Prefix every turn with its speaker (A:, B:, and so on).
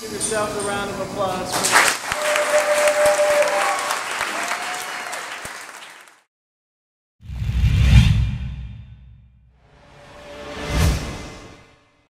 A: Give yourselves a round of applause.